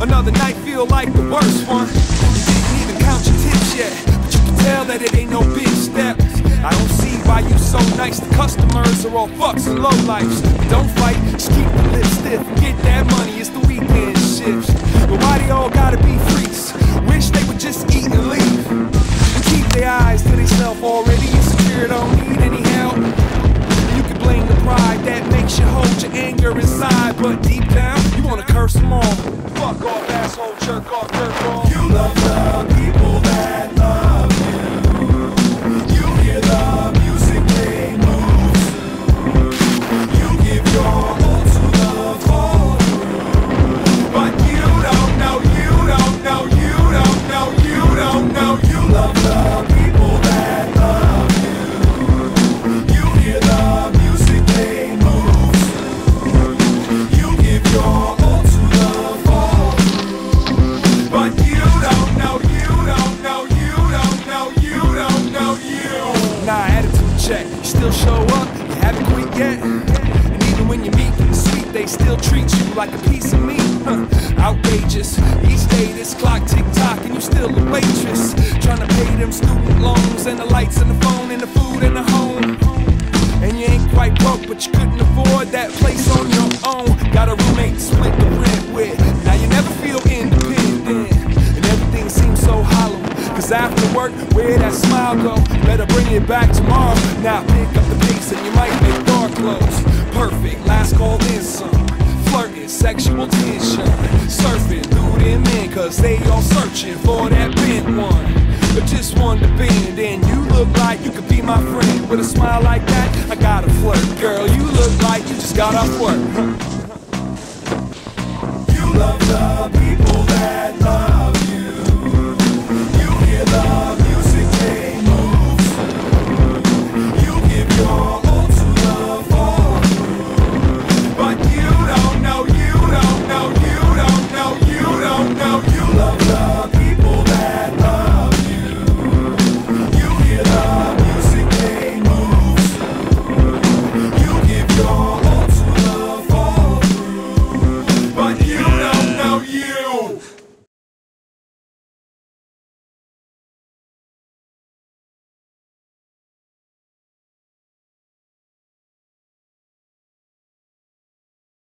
Another night feel like the worst one. You didn't even count your tips yet, but you can tell that it ain't no big steps. I don't see why you so nice. The customers are all fucks and low lifes. Don't fight, just keep the lips stiff. Get that money, it's the weekend shift. But why they all gotta be freaks? Wish they would just eat and leave. And keep their eyes to themselves already insecure, don't need any your anger inside, but deep down, you wanna curse them all. Fuck off, asshole, jerk off, jerk off. You love the people that love you. You hear the music they move. You give your all to the ballroom. But you don't know, you don't know, you don't know, you don't know, You love the people show up, you haven't quit yet. And even when you meet sweet, they still treat you like a piece of meat. Huh. Outrageous. Each day this clock After work, where that smile go? Better bring it back tomorrow. Now pick up the pace and you might make door close. Perfect, last call then some. Flirting, sexual tension. Surfing through them men, cause they all searching for that bent one. But just one to bend, and you look like you could be my friend. With a smile like that, I gotta flirt. Girl, you look like you just got off work. You love the people